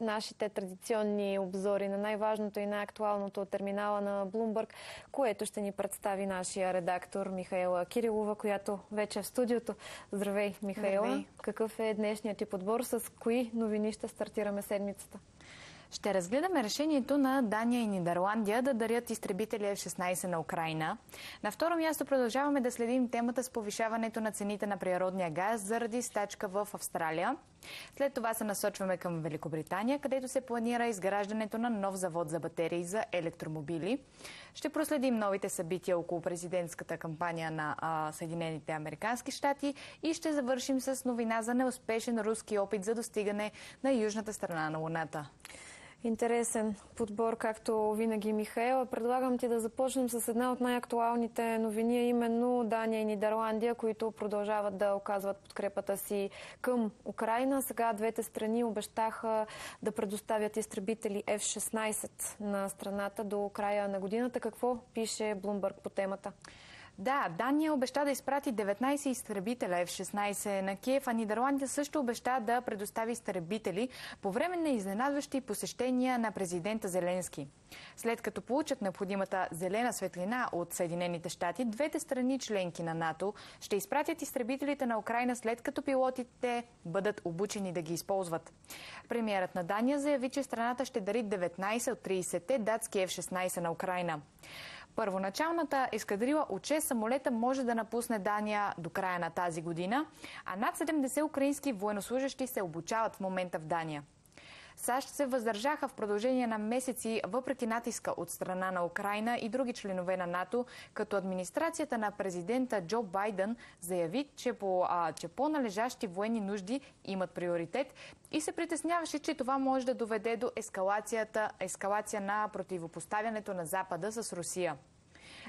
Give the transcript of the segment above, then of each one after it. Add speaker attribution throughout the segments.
Speaker 1: нашите традиционни обзори на най-важното и най-актуалното от терминала на Bloomberg, което ще ни представи нашия редактор Михаела Кирилова, която вече е в студиото. Здравей, Михаела! Здравей. Какъв е днешният ти подбор? С кои новини ще стартираме седмицата?
Speaker 2: Ще разгледаме решението на Дания и Нидерландия да дарят изтребители F-16 на Украина. На второ място продължаваме да следим темата с повишаването на цените на природния газ заради стачка в Австралия. След това се насочваме към Великобритания, където се планира изграждането на нов завод за батерии за електромобили. Ще проследим новите събития около президентската кампания на а, Съединените Американски щати и ще завършим с новина за неуспешен руски опит за достигане на южната страна на Луната.
Speaker 1: Интересен подбор, както винаги, Михаела. Предлагам ти да започнем с една от най-актуалните новини, именно Дания и Нидерландия, които продължават да оказват подкрепата си към Украина. Сега двете страни обещаха да предоставят изтребители F-16 на страната до края на годината. Какво пише Блумбърг по темата?
Speaker 2: Да, Дания обеща да изпрати 19 изтребителя F-16 на Киев, а Нидерландия също обеща да предостави изтребители по време на изненадващи посещения на президента Зеленски. След като получат необходимата зелена светлина от Съединените щати, двете страни членки на НАТО ще изпратят изтребителите на Украина след като пилотите бъдат обучени да ги използват. Премьерът на Дания заяви, че страната ще дари 19 от 30-те датски F-16 на Украина. Първоначалната ескадрила от 6 самолета може да напусне Дания до края на тази година, а над 70 украински военнослужащи се обучават в момента в Дания. САЩ се въздържаха в продължение на месеци, въпреки натиска от страна на Украина и други членове на НАТО, като администрацията на президента Джо Байден заяви, че, по, а, че по-належащи военни нужди имат приоритет и се притесняваше, че това може да доведе до ескалацията, ескалация на противопоставянето на Запада с Русия.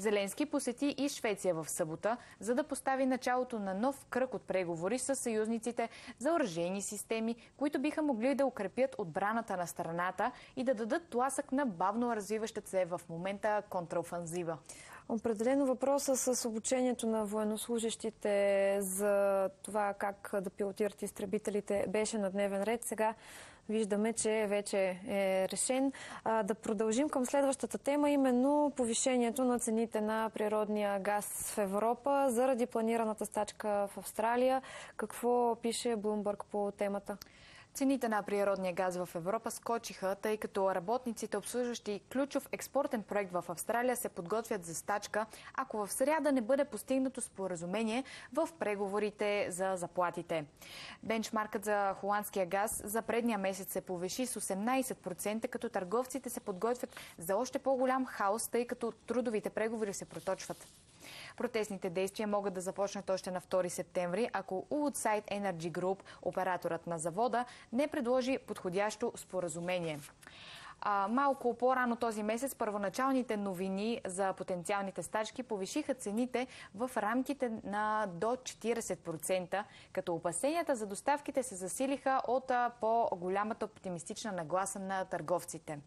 Speaker 2: Зеленски посети и Швеция в събота, за да постави началото на нов кръг от преговори с съюзниците за оръжейни системи, които биха могли да укрепят отбраната на страната и да дадат тласък на бавно развиващата се в момента контраофанзива.
Speaker 1: Определено въпроса с обучението на военнослужащите за това как да пилотират изтребителите беше на дневен ред. Сега виждаме, че вече е решен. Да продължим към следващата тема, именно повишението на цените на природния газ в Европа заради планираната стачка в Австралия. Какво пише Блумбърг по темата?
Speaker 2: Цените на природния газ в Европа скочиха, тъй като работниците, обслужващи ключов експортен проект в Австралия, се подготвят за стачка, ако в сряда не бъде постигнато споразумение в преговорите за заплатите. Бенчмаркът за холандския газ за предния месец се повиши с 18%, като търговците се подготвят за още по-голям хаос, тъй като трудовите преговори се проточват. Протестните действия могат да започнат още на 2 септември, ако Woodside Energy Group, операторът на завода, не предложи подходящо споразумение. А, малко по-рано този месец първоначалните новини за потенциалните стачки повишиха цените в рамките на до 40%, като опасенията за доставките се засилиха от по-голямата оптимистична нагласа на търговците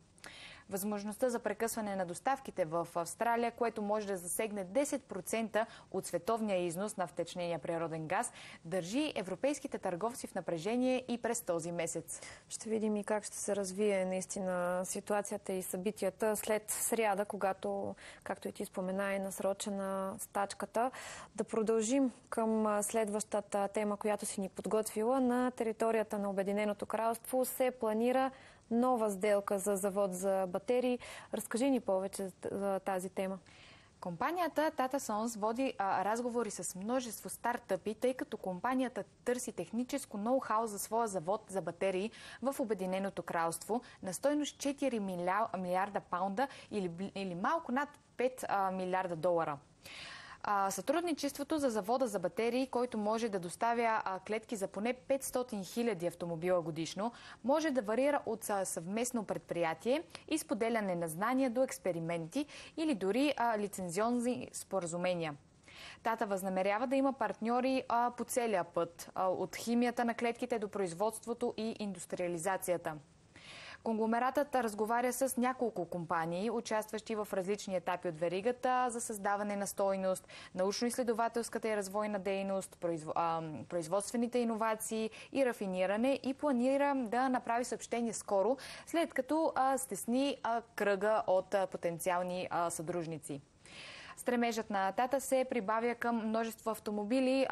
Speaker 2: възможността за прекъсване на доставките в Австралия, което може да засегне 10% от световния износ на втечнения природен газ, държи европейските търговци в напрежение и през този месец.
Speaker 1: Ще видим и как ще се развие наистина ситуацията и събитията след сряда, когато, както и ти спомена, е насрочена стачката. Да продължим към следващата тема, която си ни подготвила. На територията на Обединеното кралство се планира нова сделка за завод за батерии. Разкажи ни повече за тази тема.
Speaker 2: Компанията Tata Sons води а, разговори с множество стартъпи, тъй като компанията търси техническо ноу-хау за своя завод за батерии в Обединеното кралство на стойност 4 милиарда паунда или, или малко над 5 а, милиарда долара. Сътрудничеството за завода за батерии, който може да доставя клетки за поне 500 000 автомобила годишно, може да варира от съвместно предприятие и споделяне на знания до експерименти или дори лицензионни споразумения. Тата възнамерява да има партньори а, по целия път, а, от химията на клетките до производството и индустриализацията. Конгломератът разговаря с няколко компании, участващи в различни етапи от веригата за създаване на стойност, научно-изследователската и развойна дейност, производствените иновации и рафиниране и планира да направи съобщение скоро, след като стесни кръга от потенциални съдружници. Стремежът на Тата се прибавя към множество автомобили,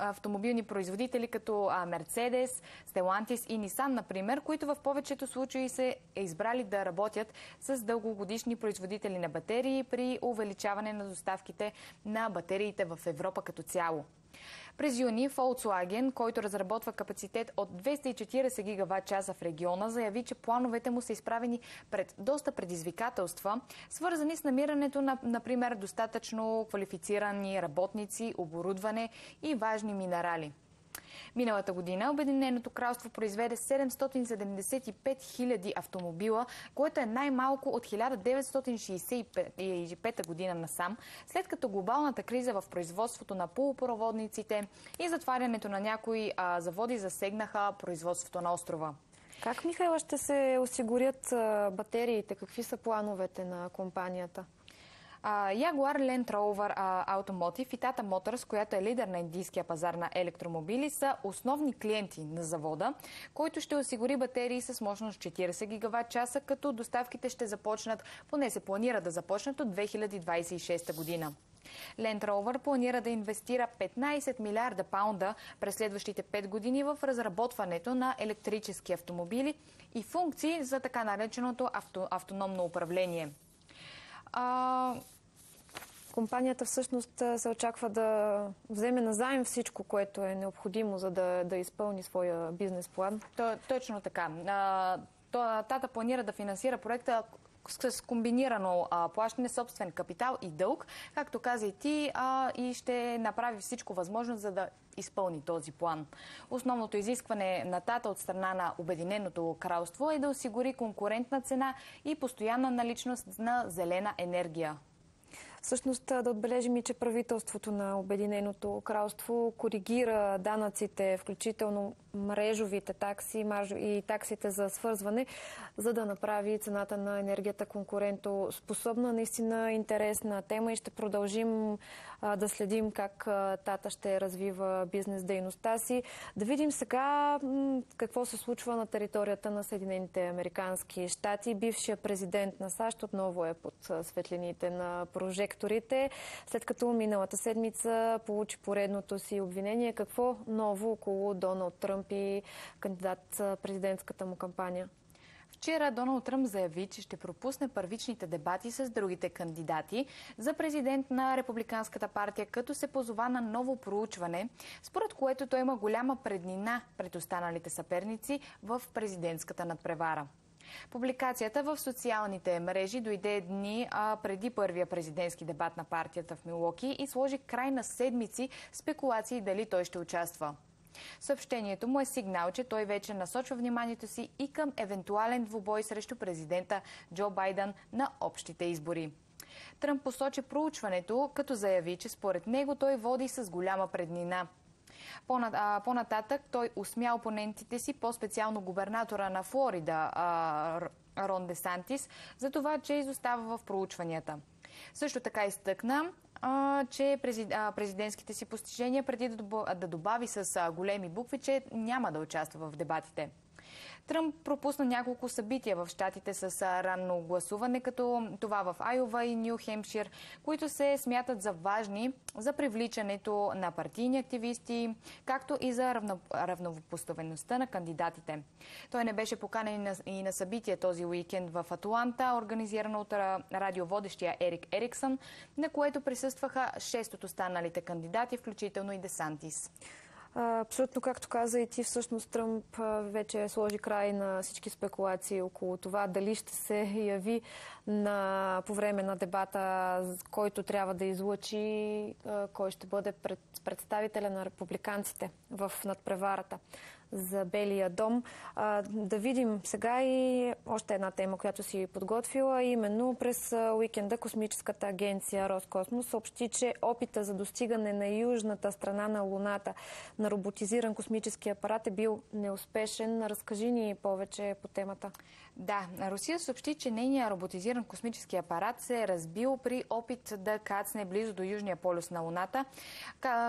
Speaker 2: автомобилни производители като Mercedes, Stellantis и Nissan, например, които в повечето случаи се е избрали да работят с дългогодишни производители на батерии при увеличаване на доставките на батериите в Европа като цяло. През юни Volkswagen, който разработва капацитет от 240 гигаватт часа в региона, заяви, че плановете му са изправени пред доста предизвикателства, свързани с намирането на, например, достатъчно квалифицирани работници, оборудване и важни минерали. Миналата година Обединеното кралство произведе 775 000 автомобила, което е най-малко от 1965 година насам, след като глобалната криза в производството на полупроводниците и затварянето на някои а, заводи засегнаха производството на острова.
Speaker 1: Как, Михайла, ще се осигурят батериите? Какви са плановете на компанията?
Speaker 2: Jaguar Land Rover Automotive и Tata Motors, която е лидер на индийския пазар на електромобили, са основни клиенти на завода, който ще осигури батерии с мощност 40 гигаватт часа, като доставките ще започнат, поне се планира да започнат от 2026 година. Land Rover планира да инвестира 15 милиарда паунда през следващите 5 години в разработването на електрически автомобили и функции за така нареченото авто, автономно управление.
Speaker 1: А, компанията всъщност се очаква да вземе назаем всичко, което е необходимо, за да, да изпълни своя бизнес план.
Speaker 2: То, точно така. А, тата планира да финансира проекта с комбинирано плащане, собствен капитал и дълг, както каза и ти, и ще направи всичко възможно, за да изпълни този план. Основното изискване на тата от страна на Обединеното кралство е да осигури конкурентна цена и постоянна наличност на зелена енергия.
Speaker 1: Всъщност да отбележим и, че правителството на Обединеното кралство коригира данъците, включително мрежовите такси и таксите за свързване, за да направи цената на енергията конкурентоспособна. Наистина интересна тема и ще продължим да следим как тата ще развива бизнес дейността си. Да видим сега какво се случва на територията на Съединените Американски щати. Бившия президент на САЩ отново е под светлините на прожекторите, след като миналата седмица получи поредното си обвинение. Какво ново около Доналд Тръмп и кандидат президентската му кампания?
Speaker 2: Вчера Доналд Тръмп заяви, че ще пропусне първичните дебати с другите кандидати за президент на Републиканската партия, като се позова на ново проучване, според което той има голяма преднина пред останалите съперници в президентската надпревара. Публикацията в социалните мрежи дойде дни а, преди първия президентски дебат на партията в Милоки и сложи край на седмици спекулации дали той ще участва. Съобщението му е сигнал, че той вече насочва вниманието си и към евентуален двубой срещу президента Джо Байден на общите избори. Тръмп посочи проучването, като заяви, че според него той води с голяма преднина. По-нататък той усмя опонентите си, по-специално губернатора на Флорида Рон Десантис, за това, че изостава в проучванията. Също така изтъкна, а, че президентските си постижения преди да добави с големи букви, че няма да участва в дебатите. Тръмп пропусна няколко събития в щатите с ранно гласуване, като това в Айова и Нью Хемпшир, които се смятат за важни за привличането на партийни активисти, както и за равнопоставеността на кандидатите. Той не беше поканен и на събитие този уикенд в Атланта, организирано от радиоводещия Ерик Ериксън, на което присъстваха 6 от останалите кандидати, включително и Десантис.
Speaker 1: Абсолютно, както каза и ти, всъщност Тръмп вече сложи край на всички спекулации около това дали ще се яви на, по време на дебата, който трябва да излъчи кой ще бъде пред, представителя на републиканците в надпреварата за Белия дом. А, да видим сега и още една тема, която си подготвила. Именно през уикенда Космическата агенция Роскосмос съобщи, че опита за достигане на южната страна на Луната на роботизиран космически апарат е бил неуспешен. Разкажи ни повече по темата.
Speaker 2: Да, Русия съобщи, че нейният роботизиран космически апарат се е разбил при опит да кацне близо до Южния полюс на Луната,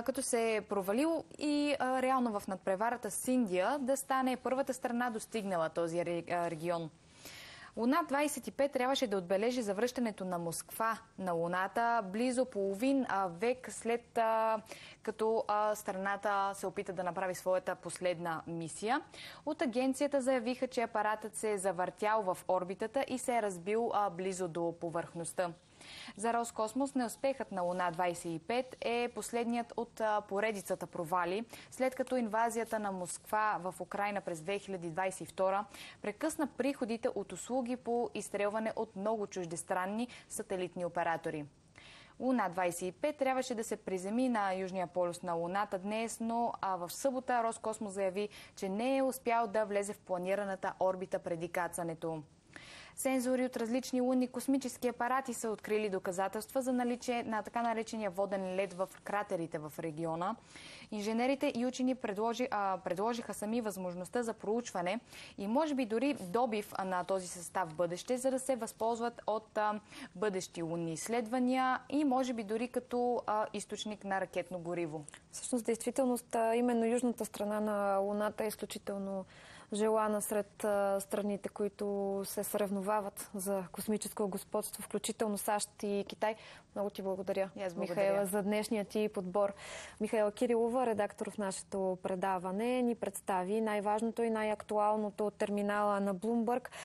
Speaker 2: като се е провалил и реално в надпреварата с Индия да стане първата страна достигнала този регион. Луна 25 трябваше да отбележи завръщането на Москва на Луната близо половин век след като страната се опита да направи своята последна мисия. От агенцията заявиха, че апаратът се е завъртял в орбитата и се е разбил близо до повърхността. За Роскосмос неуспехът на Луна 25 е последният от поредицата провали, след като инвазията на Москва в Украина през 2022 прекъсна приходите от услуги по изстрелване от много чуждестранни сателитни оператори. Луна 25 трябваше да се приземи на Южния полюс на Луната днес, но а в събота Роскосмос заяви, че не е успял да влезе в планираната орбита преди кацането. Сензори от различни лунни космически апарати са открили доказателства за наличие на така наречения воден лед в кратерите в региона. Инженерите и учени предложи, а, предложиха сами възможността за проучване и може би дори добив на този състав в бъдеще, за да се възползват от а, бъдещи лунни изследвания и може би дори като а, източник на ракетно гориво.
Speaker 1: Всъщност, действителност, именно южната страна на Луната е изключително желана сред страните, които се съревновават за космическо господство, включително САЩ и Китай. Много ти благодаря,
Speaker 2: благодаря.
Speaker 1: Михаила, за днешния ти подбор. Михаила Кирилова, редактор в нашето предаване, ни представи най-важното и най-актуалното от терминала на Блумбърг.